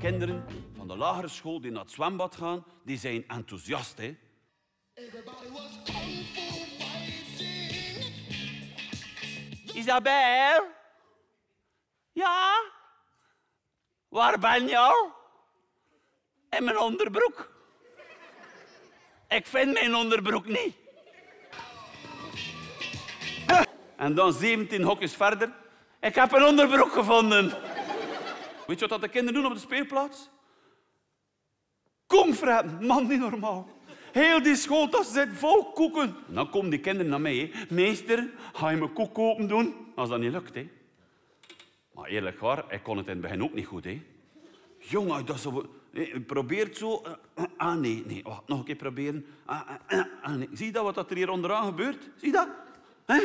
Kinderen van de lagere school die naar het zwembad gaan, die zijn enthousiast. Hè? Isabel? Ja? Waar ben je? In mijn onderbroek. Ik vind mijn onderbroek niet. En dan 17 hokjes verder. Ik heb een onderbroek gevonden. Weet je wat de kinderen doen op de speelplaats? Koek fretten. Man, niet normaal. Heel die schooltas zit vol koeken. Dan komen die kinderen naar mij. Meester, ga je mijn koek open doen? Als dat niet lukt, hè. Maar eerlijk waar, ik kon het in het begin ook niet goed, hè. Jongen, dat zo... hè, Probeert zo... eh, Ah, nee, nee. Wacht, nog een keer proberen. Ah, ah, ah. Zie je dat, wat er hier onderaan gebeurt? Zie je dat? Hè?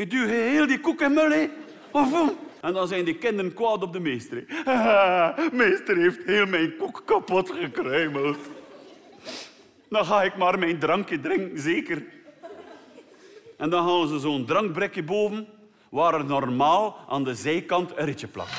Je duwt heel die koek in hè. Of? En dan zijn die kinderen kwaad op de meester. meester heeft heel mijn koek kapot gekruimeld. Dan ga ik maar mijn drankje drinken, zeker. En dan halen ze zo'n drankbrekje boven, waar er normaal aan de zijkant een ritje plakt.